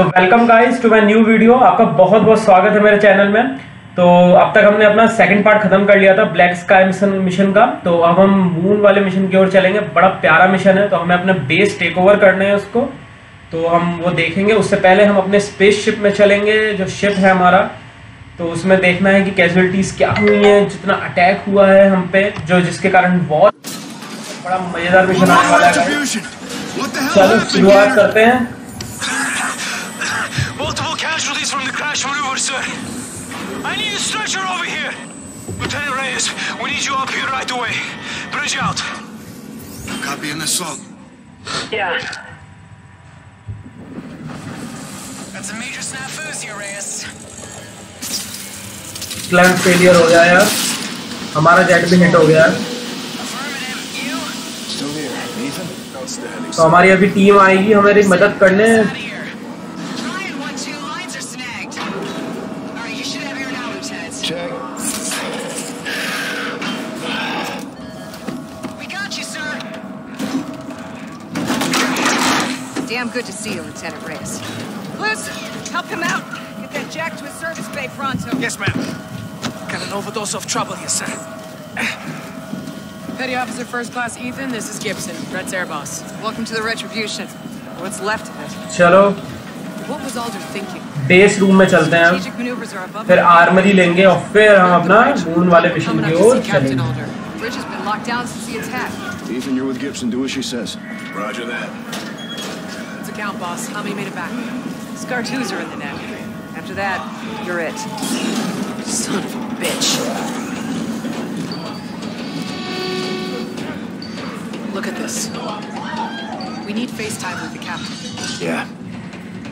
So welcome guys to my new video आपका बहुत बहुत स्वागत है मेरे चैनल में। तो अब तक हमने अपना सेकंड पार्ट खत्म कर लिया था ब्लैक स्काई मिशन मिशन का। तो अब हम मून वाले मिशन की ओर चलेंगे। बड़ा प्यारा मिशन है तो हमें अपने बेस टेक ओवर करने हैं उसको। तो हम वो देखेंगे। उससे पहले हम अपने स्पेस शिप में चलेंगे जो शिप है हमारा। तो उसमें देखना है कि कैजुअलिटीज क्या हुई हैं जितना अटैक हुआ है हम पे जो जिसके कारण बहुत बड़ा मज़ेदार मिशन आने वाला है। चलो शुरुआत करते हैं। Multiple casualties from the crash maneuver, sir. I need a stretcher over here. Lieutenant Reyes, we need you up here right away. Bridge out. Copy an assault. Yeah. That's a major snafu, Reyes. Plan failure हो गया यार हमारा jet भी hit हो गया है Affirmative. You? Still here. Ethan? Outstanding. तो हमारी अभी टीम आएगी हमारी मदद करने trouble here, sir. Petty Officer First Class Ethan, this is Gibson, Red's air boss. Welcome to the Retribution. What's left of it. चलो What was Alder thinking? Base room में चलते हैं Strategic maneuvers are above फिर it. Armoury लेंगे और फिर हम अपना मून वाले मिशन Coming up की to ओर see Captain चलेंगे Alder. Bridge has been locked down since the attack. Ethan, you're with Gibson. Do as she says. Roger that. What's the count, boss? How many made it back? Scar twos are in the net. After that, you're it. Son of a bitch. Look at this. We need FaceTime with the captain. Yeah.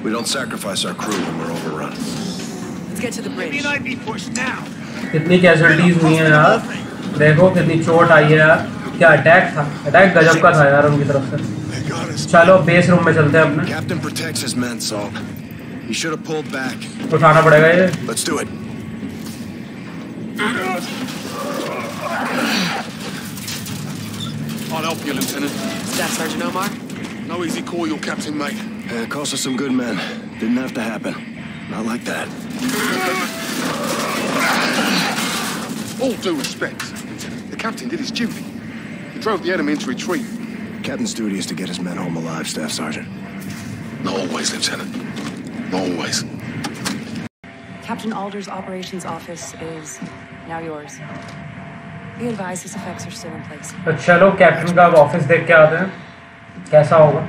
We don't sacrifice our crew when we're overrun. Let's get to the Maybe bridge. an IV push now. कितनी casualties हुई हैं यार देखो कितनी चोट आई है यार क्या अटैक था अटैक गजब का था यार उनकी तरफ से They got us. चलो बेस रूम में चलते हैं अपने Captain protects his men, Salt. He should have pulled back. उठाना पड़ेगा ये Let's do it. I'll help you, Lieutenant. Staff Sergeant Omar? No easy call, your captain, mate. Uh, it cost us some good men. Didn't have to happen. Not like that. All due respect, Lieutenant. The captain did his duty. He drove the enemy into retreat. Captain's duty is to get his men home alive, Staff Sergeant. Not always, Lieutenant. Not always. Captain Alder's operations office is now yours. Be advised his effects are still in place. तो चलो captain का अब office देख के आते हैं कैसा होगा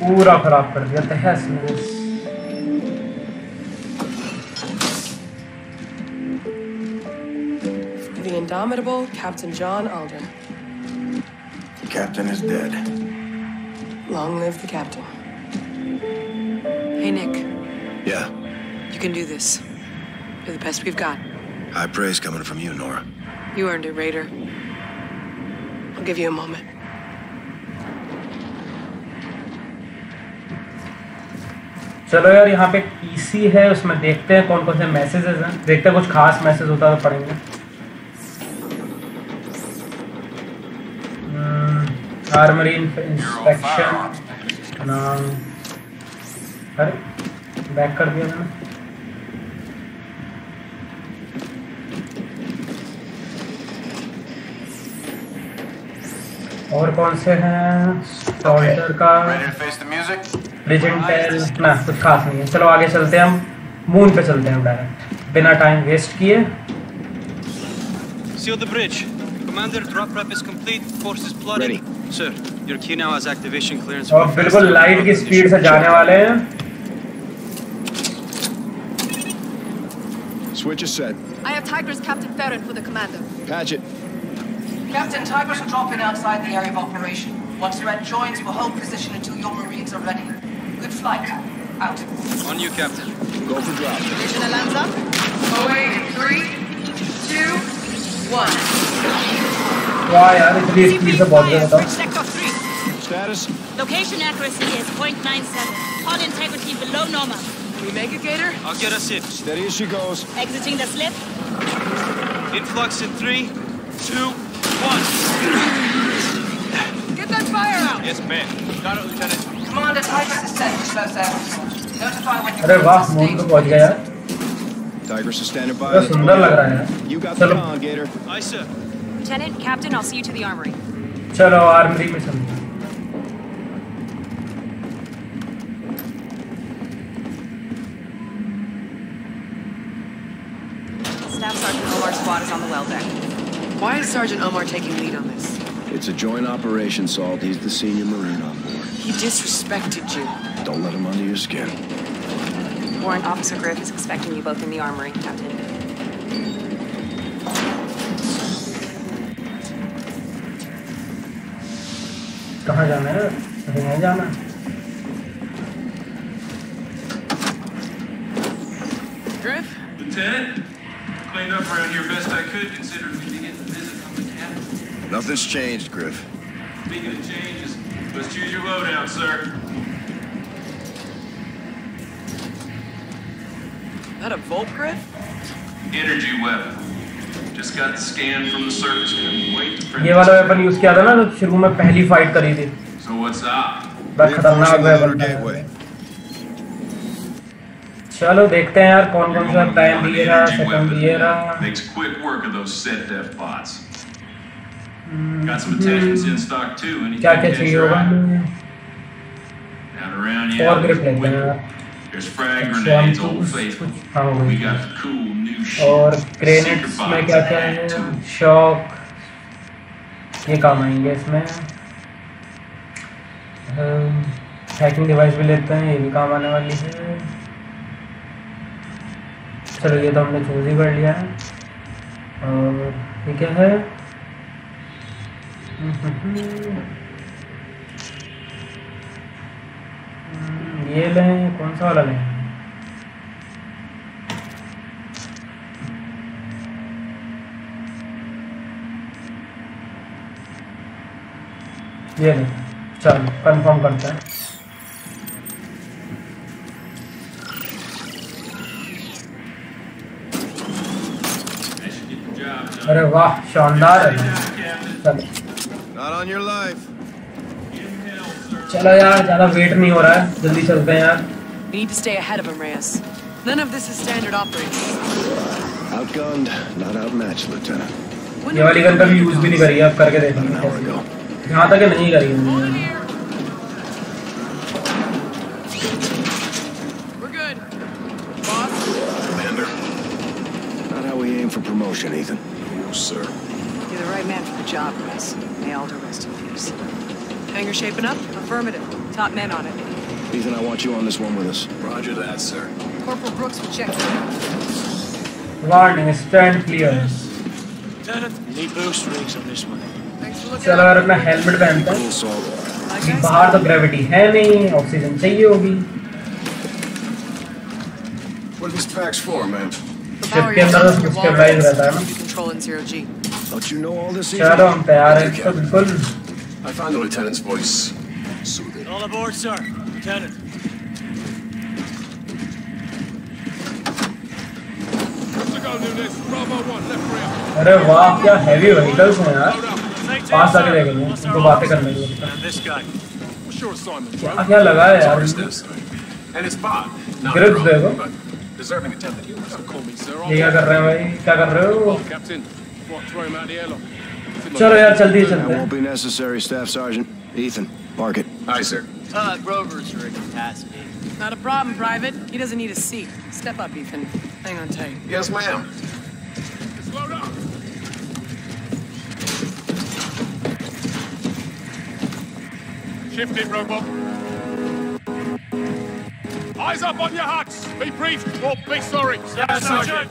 पूरा खराब कर दिया तहस नहस The indomitable Captain John Alder. Captain is dead. Long live the captain. Hey, Nick. Yeah. You can do this. You're the best we've got. High praise coming from you, Nora. You earned it, Raider. I'll give you a moment. चलो यार यहाँ पे PC है उसमें देखते हैं कौन कौन से मैसेजेस हैं देखते हैं कुछ खास मैसेज होता है तो पढ़ेंगे आर्मरी इंस्पेक्शन नाम अरे बैक कर दिया मैंने और कौन से हैं? सॉल्टर का लेजेंडल ना कुछ खास नहीं है। चलो आगे चलते हैं। हम मून पे चलते हैं डायरेक्ट बिना टाइम वेस्ट किए। Seal the bridge commander drop prep is complete forces flooded sir your queue now has activation clearance और बिल्कुल लाइट की स्पीड से जाने वाले हैं। Switch is set. I have Tigris Captain Ferrin for the commander. Patch it. Captain Tigers are dropping outside the area of operation. Once Red joins, we'll hold position until your Marines are ready. Good flight. Out. On you, Captain. Go for drop. Vision lands up. Away in three, two, one. Yeah, yeah, be please, the border. Sector three. Status? Location accuracy is 0.97. Hull integrity below normal. Can we make it, Gator? I'll get us in. Steady as she goes. Exiting the slip. Influx in three, two, one. that fire out! Yes, ma'am. Got it, Lieutenant. Commander Titus is sent to Schloss Elms. Notify when you अरे वाह moon पे पहुंच गया यार Tigers are standing by. बड़ा सुंदर लग रहा है यार You got the चलो con, Gator. Aye, sir. Lieutenant, Captain, I'll see you to the armory. चलो आर्मरी में चलो Staff Sergeant Omar's squad is on the well deck. Why is Sergeant Omar taking lead on this? It's a joint operation, Salt. He's the senior Marine on board. He disrespected you. Don't let him under your skin. Warrant Officer Griff is expecting you both in the armory, Captain. कहाँ जाना है अरे नहीं जाना है। Griff? Lieutenant, cleaned up around here best I could considering Nothing's changed, Griff. Speaking of changes, let's choose your loadout, sir. That a Volt Griff? Energy weapon. Just got the scan from the surface. Couldn't wait to print ये वाला weapon use किया था ना जो शुरू में पहली fight करी थी So what's up? बड़ा खतरनाक Reinforcing the outer वेपन था gateway. चलो देखते हैं यार कौन कौन सा time दिएगा Energy second weapon दिएगा Makes quick work of those set def bots. Got some attachments in stock too. Anything क्या क्या चाहिए होगा? Down around you. और ग्रिप लेते हैं There's frag grenades, old faithful. हाँ We got cool new shit. और Secret grenades में क्या क्या है शॉक ये काम आएँगे इसमें हैकिंग डिवाइस भी लेते हैं ये भी काम आने वाली है चलो ये तो हमने चूज़ ही कर लिया है और ये क्या है हम्म, हम्म। ये लें कौन सा वाला लें ये लें, चल कंफर्म करते हैं। अरे वाह, शानदार है। on your life. Inhale, sir. चलो यार ज़्यादा वेट नहीं हो रहा है जल्दी चलते हैं यार We need to stay ahead of him, Reyes. None of this is standard operating. Outgunned, not outmatched, Lieutenant. When ये वाली गन कभी यूज भी नहीं करी है अब करके An देखेंगे hour कैसे ago. यहाँ तक नहीं करी हमने We're good. Boss, Commander. Not how we aim for promotion, Ethan. No, sir. you're the right man for the job, Reyes. May Alder rest in peace. Hangar shaping up? Affirmative. Top men on it. Ethan, I want you on this one with us. Roger that, sir. Corporal Brooks will check it. Warning stand clear Lieutenant, need boost rigs on this one. Thanks for looking चलो out. यार अपना helmet पहनते हैं Full salt. Like कि I बाहर said, तो gravity है नहीं ऑक्सीजन चाहिए होगी What are these packs for, man? the ship power के अंदर units तो on your स्टेबलाइज रहता है wall ना you control in zero G. Don't you know all this, चलो हम Ethan? तैयार हैं तो बिल्कुल I found the lieutenant's voice soothing. All aboard, sir. Lieutenant. अरे वाह क्या हैवी व्हीकल्स हैं यार पास आके देखेंगे उनको बातें करने की And this guy. What's your assignment, क्या क्या लगा है यार Ours इनको? this. And it's Bob. Not Grips a देखो but deserving attempt at humor. Don't call me, sir. ये क्या कर रहे हैं भाई क्या कर रहे हो चलो यार जल्दी That चलते हैं won't be necessary, Staff Sergeant. Ethan, park it. Aye, sir. Uh, Grover's for capacity. Not a problem, Private. He doesn't need a seat. Step up, Ethan. Hang on tight. Yes, ma'am. Shift it, robot. Eyes up on your huts. Be brief or be sorry. Yes, Sergeant.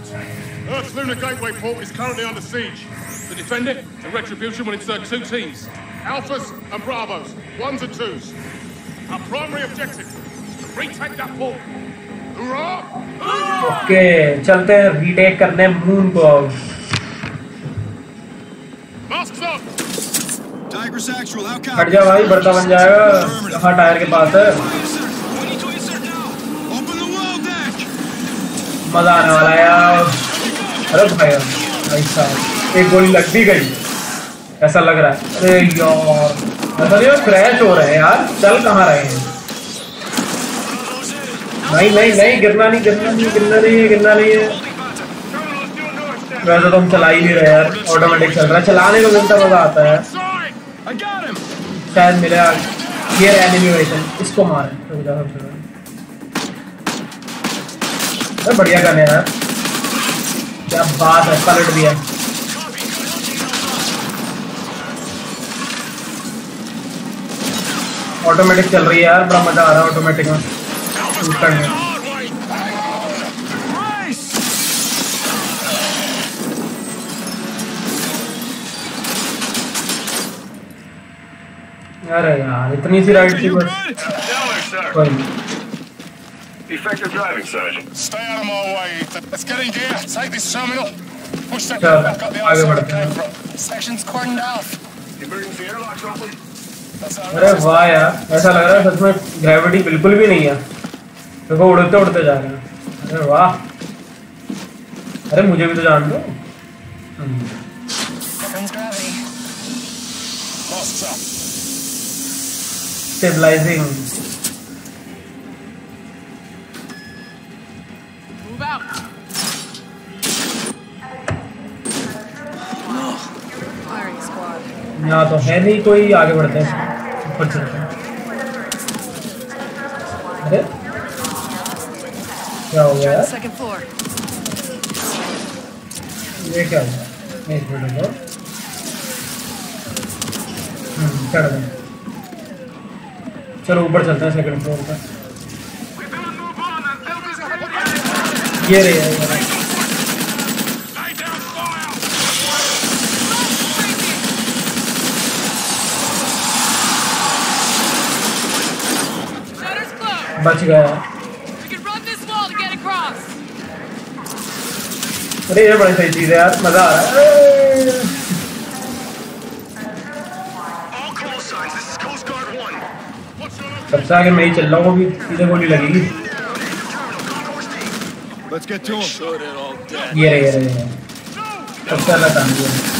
Earth's lunar gateway port is currently under siege. Defend it, the Retribution will insert two teams. Alphas and Bravos. Ones and twos. Our primary objective, is to retake that port. Okay चलते हैं retake करने moon को हट जा भाई बढ़ता बन जाएगा कहाँ टायर के पास है. मज़ा आने वाला है यार अरे भाई भाई साहब एक गोली लग भी गई। ऐसा लग रहा है। अरे यार ऐसा नहीं क्रैश हो रहे हैं यार। चल कहाँ रहे हैं? नहीं नहीं नहीं, गिरना नहीं गिरना नहीं गिरना नहीं है, गिरना नहीं है। वैसे तो हम चला ही नहीं रहे यार। ऑटोमेटिक चल रहा है। चलाने को मिलता मज़ा आता है। शायद मिले ये एनिमेशन इसको मारे। जा। बढ़िया गाने यार। क्या बात है, पलट दिया। ऑटोमेटिक चल रही है यार बड़ा मज़ा आ रहा है ऑटोमेटिक में यूज़ में। अरे यार इतनी सी राइड थी बस Effective driving, Sergeant. Stay out of my way. Let's get in gear. Take this terminal. Push that back up the outside came from. Section's cordoned off. Emergency airlocks open. अरे वाह यार ऐसा लग रहा है सच में ग्रेविटी बिल्कुल भी नहीं है। देखो तो उड़ते उड़ते जा रहे हैं। अरे वाह। अरे मुझे भी तो जान दो. स्टेबलाइजिंग. यहाँ तो है नहीं कोई आगे बढ़ते हैं। गए चलो ऊपर चलते हैं सेकंड फ्लोर पर ये रही है ये रही। Lay down fire. Shutter's closed. बच गया We can run this wall to get across. अरे ये बड़ी सही चीज़ है यार मज़ा आ रहा है All call signs. This is Coast Guard 1. What's your सबसे आगे मैं ही चल रहा हूँ अभी सीधे गोली लगेगी. ये रही ये रही। सबसे अलग काम ये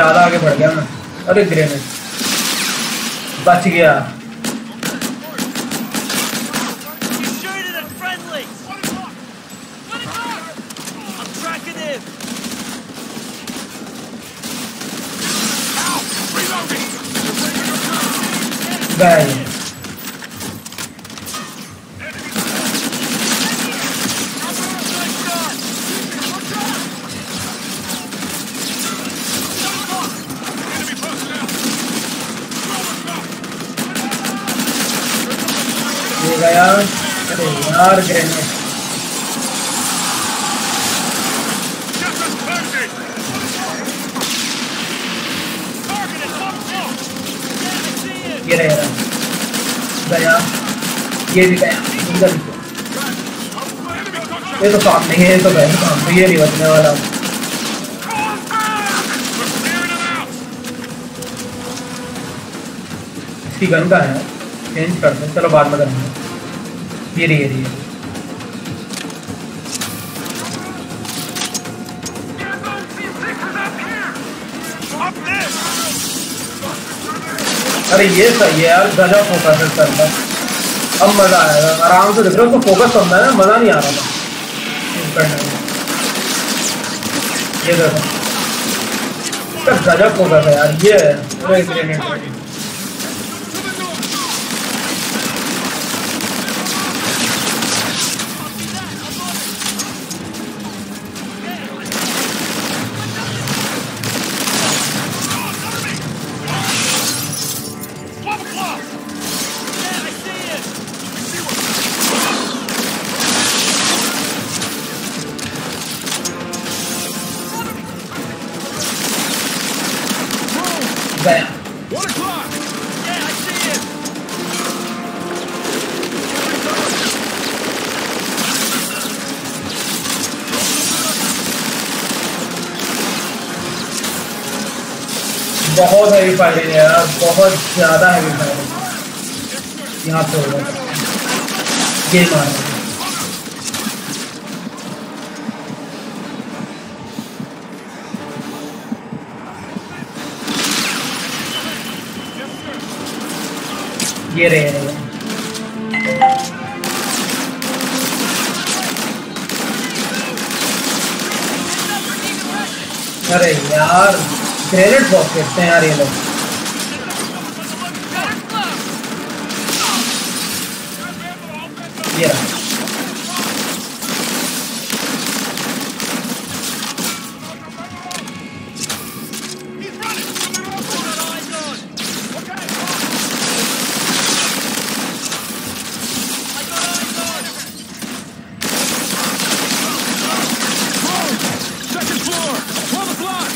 ज़्यादा आगे बढ़ गया मैं। अरे ग्रेनेड बच गया। ये गया अरे यार ग्रेनेड. ये गया ये भी गया ये तो सामने ही है ये तो गए सामने ये नहीं बचने वाला इसकी गन का है चेंज कर दो। चलो बाद में करेंगे ये रही ये रही. अरे ये सही है यार, गजब फोकस है करता अब मज़ा आएगा। आराम से देख रहे हो तो फोकस करना है ना, मज़ा नहीं आ रहा था। ये देखो। गजब फोकस है यार, ये है। बहुत हैवी फायरिंग है यार, बहुत ज़्यादा हैवी फायरिंग यहाँ पे हो गया ये मारा ये रहे रहे अरे यार। ग्रेनेड बहुत फेंकते हैं यार ये लोग। ये रहा Second floor! 12 o'clock!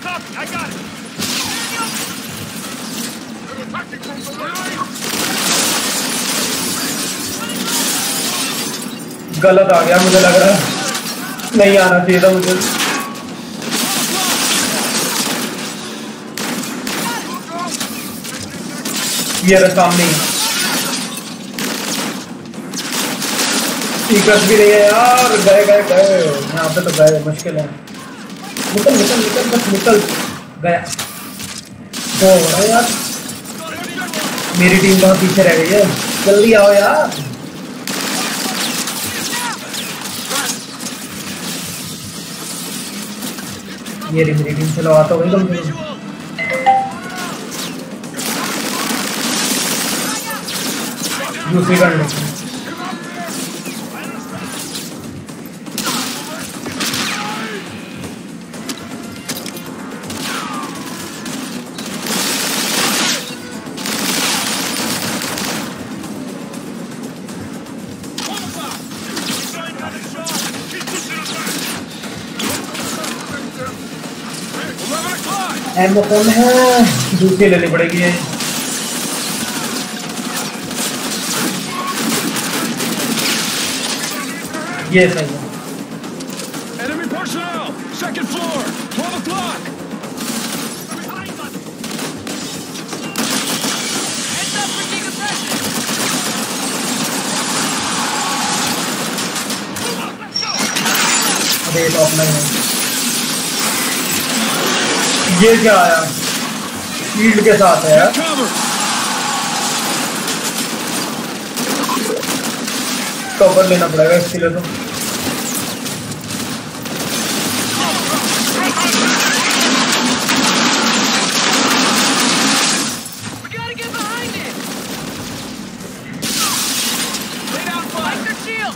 Copy, I got it! They're attacking from behind! गलत आ गया, मुझे लग रहा है। नहीं आना चाहिए था मुझे। ये रहा सामने टिकट भी नहीं है यार। गए गए गए। यहाँ पे तो गए, मुश्किल है। निकल निकल निकल, बस निकल। गया। तो यार। मेरी टीम बहुत पीछे रह गई है। जल्दी आओ यार। ये रिम मेरी से चलो आता वही कम से कम दूसरी गन एमओ कम है दूसरी लेनी पड़ेगी ये ये सही है Second floor! 12 o'clock! अरे है ये क्या आया फ़ील्ड के साथ है यार। कवर लेना पड़ेगा इसके लिए तो We gotta get behind it! Lay down fire! their shield!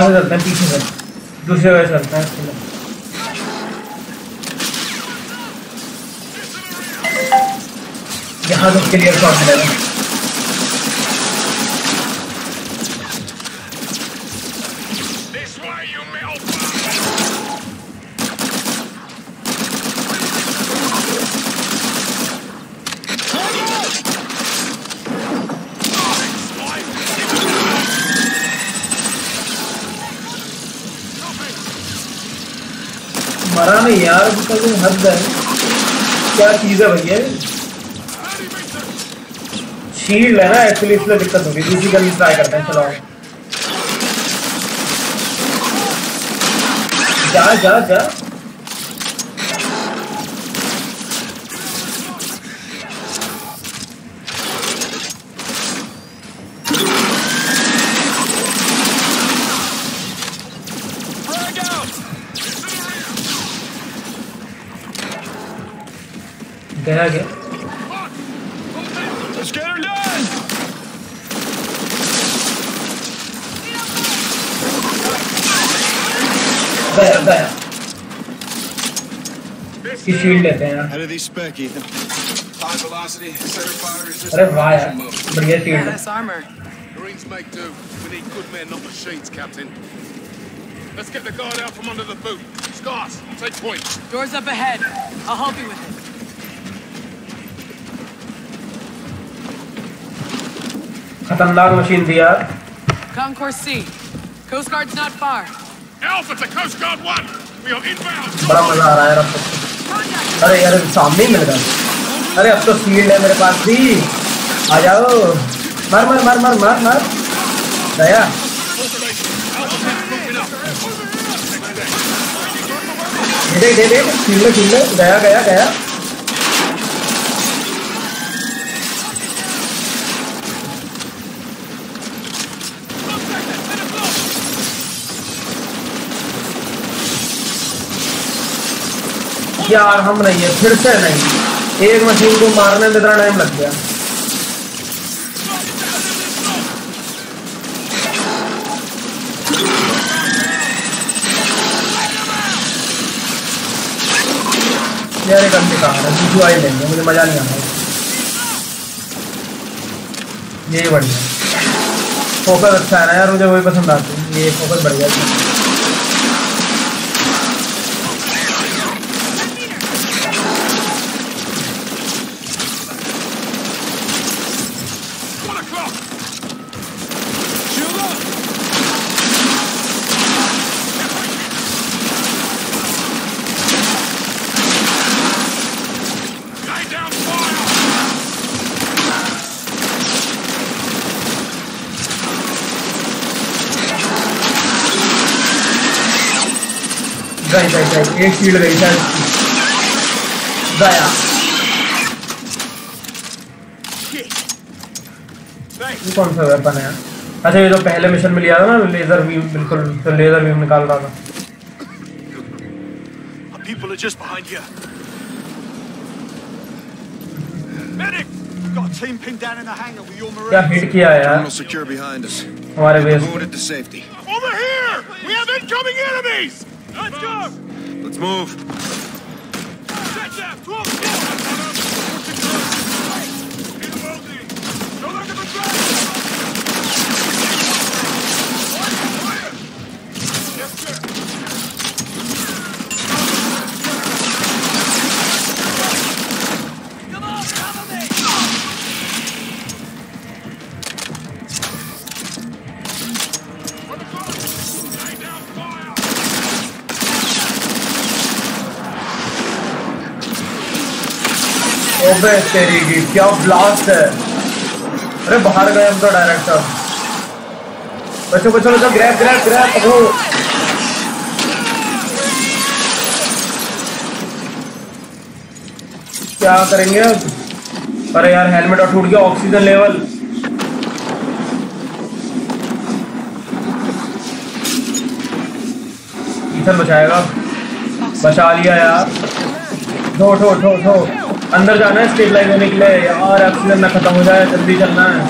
वहाँ से चलता है, पीछे से। दूसरे वजह चलता है यहाँ तो क्लियर शॉट मिलेगा मरा नहीं यार, अभी तक हद है। क्या चीज़ है भैया? शील्ड है ना एक्चुअली इसलिए दिक्कत होगी। दूसरी गली ट्राई करते हैं, चलो। जा जा जा। Less armor. Marines make do. We need good men, not machines, Captain. Let's get the guard out from under the boot. Scars, take point. Doors up ahead. I'll help you with it. खतरनाक machine थी यार Concourse C. Coast Guard's not far. Alpha to Coast Guard 1. We are inbound. बड़ा मज़ा आ रहा है यार तो। अरे यार, सामने मिल गया अरे अब तो सील है मेरे पास भी। आ जाओ। मर, मार मर, मार मार मार। दया। दे दे दे। शील्ड में गया गया गया। यार, हम नहीं है, फिर से नहीं। एक मशीन को मारने में इतना टाइम लग गया। यार, एक अंडे कहा है दूसरी वाली लेंगे मुझे मज़ा नहीं आ रहा यही बढ़िया। फोकस अच्छा है ना यार, मुझे वही पसंद आती है। ये फोकस बढ़िया है। एक शील्ड गई शायद गया ये कौन सा वेपन है अच्छा ये जो पहले मिशन में लिया था ना लेजर बीम बिल्कुल तो लेजर बीम निकाल रहा था people are just behind here. Medic! Got a team pinned down in the hangar with your क्या marines. हिट किया है यार secure behind us. हमारे base. Over here! We have incoming enemies! Let's go! move. ओबे तेरी की, क्या blast है? अरे बाहर गए हम तो डायरेक्ट बच्चों बच्चों बच्चों ग्रैब ग्रैब ग्रैब पकड़ो। क्या करेंगे अब? अरे यार हेलमेट और टूट गया ऑक्सीजन लेवल बचाएगा। बचा लिया यार। ठो ठो ठो ठो अंदर जाना है स्टेबलाइज होने के लिए यार ऑक्सीजन ना खत्म हो जाए, जल्दी चलना है।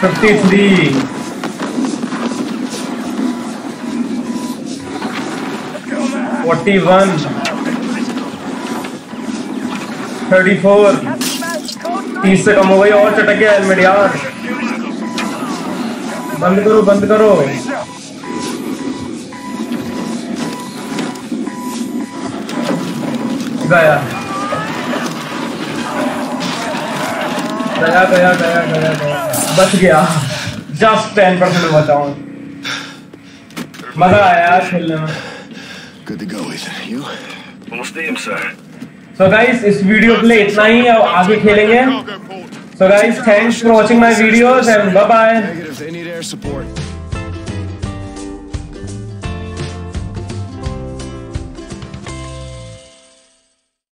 Fifty three forty one thirty four तीस से कम हो गई, और चटक गया हेलमेट यार। बंद करो बंद करो। गया गया गया गया गया गया बच गया जस्ट टेन परसेंट बचा हूँ मज़ा आया यार खेलने में Good to go, Ethan. You? Almost there, sir. So guys इस वीडियो के लिए इतना ही अब आगे खेलेंगे. So guys thanks for watching my videos and bye bye Negative. They need air support.